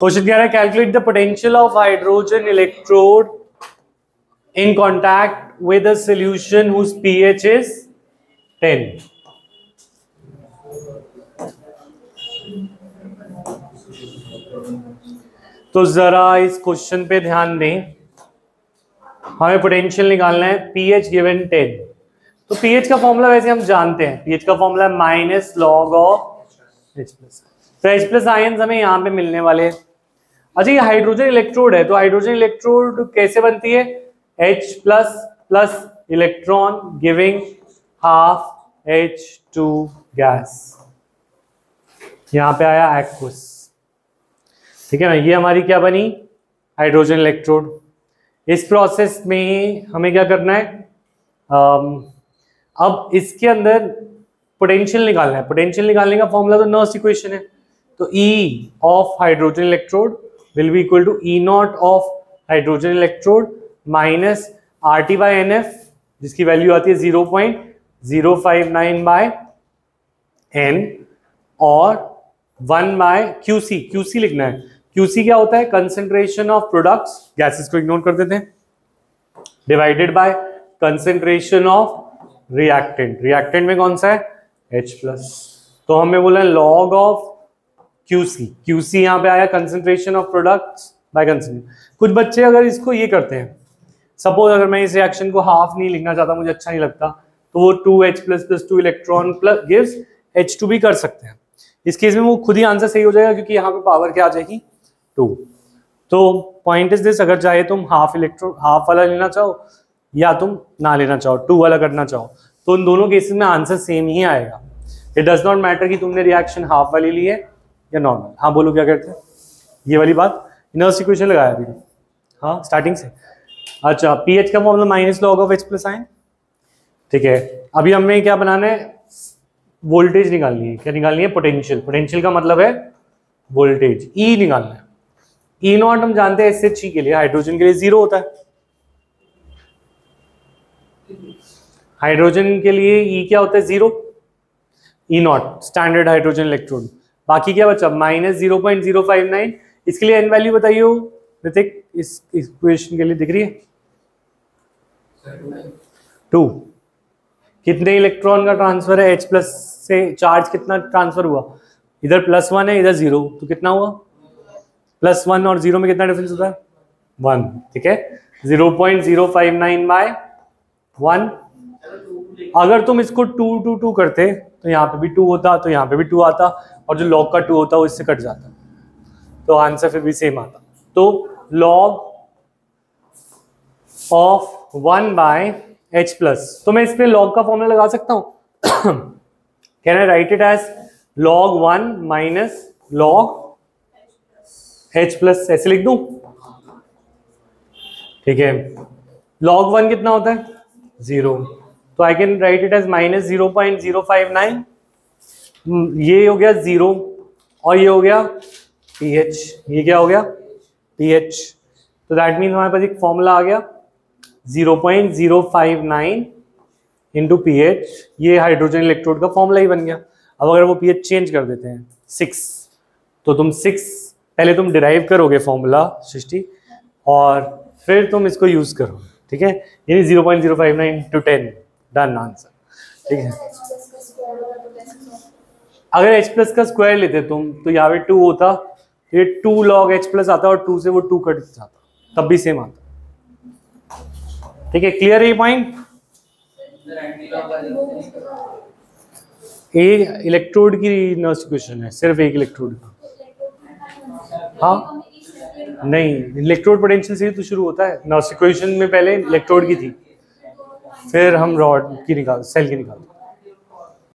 Question कह रहा है calculate the potential of hydrogen electrode in contact with a solution whose pH is 10 तो जरा इस क्वेश्चन पे ध्यान दें। हमें पोटेंशियल निकालना है पीएच गिवन 10 तो पीएच का फॉर्मूला वैसे हम जानते हैं। पीएच का फॉर्मूला है minus log of H plus तो एच प्लस आयन हमें यहाँ पे मिलने वाले हैं। अच्छा ये हाइड्रोजन इलेक्ट्रोड है तो हाइड्रोजन इलेक्ट्रोड कैसे बनती है? H plus plus electron giving half H two gas यहाँ पे आया एक्वस ठीक है ना ये हमारी क्या बनी? हाइड्रोजन इलेक्ट्रोड इस प्रोसेस में हमें क्या करना है? Um, अब इसके अंदर पोटेंशियल निकालना है। पोटेंशियल निकालने का फॉर्मूला तो नर्स इक्वेशन है। तो E of hydrogen electrode will be equal to E naught of hydrogen electrode minus R T by जिसकी वैल्यू आती है zero point zero by N और वन बाय क्यू सी लिखना है। क्यूसी क्या होता है? कंसेंट्रेशन ऑफ़ प्रोडक्ट्स गैसेस को इग्नोर कर देते हैं। Divided by concentration of reactant reactant में कौन सा है? H प्लस तो हमें बोला लॉग ऑफ़ क्यूसी क्यूसी यहाँ पे आया concentration of products by concentration कुछ बच्चे अगर इसको ये करते हैं सपोज़ अगर मैं इस रिएक्शन को हाफ़ नहीं लिखना चाहता, मुझे अच्छा नहीं लगता तो वो two H plus plus two electron plus gives H two भी कर सकते हैं। इस केस में वो खुद ही आंसर सही हो जाएगा क्योंकि यहाँ पे पावर क्या आ जाएगी? टू तो पॉइंट इज़ दिस अगर चाहे तुम हाफ़ इलेक्ट्रॉन हाफ़ वाला लेना चाहो, या तुम ना लेना चाहो टू वाला करना चाहो तो उन दोनों केसेस में आंसर सेम ही आएगा। इट डज नॉट मैटर कि तुमने रिएक्शन हाफ़ वाली ली है या नॉर्मल हाँ बोलो क्या करते हैं? ये वाली बात? इनर्स इक्वेशन लगाया अभी। हाँ स्टार्टिंग से। अच्छा पी एच का formula minus log of H plus ion ठीक है, अभी हमें क्या बनाना है? वोल्टेज निकालनी है। क्या निकालनी है? पोटेंशियल पोटेंशियल का मतलब है वोल्टेज ई e निकालना है। ई e नॉट हम जानते हैं एस एच के लिए। हाइड्रोजन के लिए ज़ीरो होता है। हाइड्रोजन के लिए ई e क्या होता है? Zero E naught standard hydrogen electrode बाकी क्या बचा? Minus zero point zero five nine. इसके लिए एन वैल्यू बताइए ऋतिक, इस इक्वेशन के लिए दिख रही है? टू कितने इलेक्ट्रॉन का ट्रांसफ़र है? एच प्लस से चार्ज कितना ट्रांसफ़र हुआ? इधर प्लस वन है, इधर ज़ीरो तो कितना हुआ? प्लस वन और ज़ीरो में कितना डिफरेंस होता है? वन ठीक है? Zero point zero five nine by one. अगर तुम इसको टू टू टू करते तो यहाँ पे भी टू होता तो यहाँ पे भी टू आता और जो लॉग का टू होता वो इससे कट जाता। तो आंसर फिर भी सेम आता। तो log of one by H plus तो मैं इसमें लॉग का फॉर्मूला लगा सकता हूँ। Can I write it as log one minus log H plus ऐसे लिख दू? ठीक है। लॉग वन कितना होता है? ज़ीरो तो I can write it as minus zero point zero five nine ये हो गया ज़ीरो और ये हो गया टी एच ये क्या हो गया? टी एच तो दैट मीन हमारे पास एक फॉर्मूला आ गया zero point zero five nine into p H ये हाइड्रोजन इलेक्ट्रोड का फॉर्मूला ही बन गया। अब अगर वो पी एच चेंज कर देते हैं सिक्स तो तुम सिक्स पहले तुम डिराइव करोगे फॉर्मूला सृष्टि, और फिर तुम इसको यूज़ करो ठीक है? यानी zero point zero five nine two ten done answer ठीक है? अगर एच प्लस का स्क्वायर लेते तुम तो यहाँ पे टू होता। ये टू लॉग एच प्लस आता और टू से वो टू कट जाता। तब भी सेम आता। ठीक है? क्लियर है पॉइंट एक इलेक्ट्रोड की नर्स क्वेश्चन है। सिर्फ़ एक इलेक्ट्रोड का। हाँ? नहीं इलेक्ट्रोड पोटेंशियल से ही तो शुरू होता है। नॉसिक्वेशन में पहले इलेक्ट्रोड की थी। फिर हम रॉड की निकाल सेल की निकालते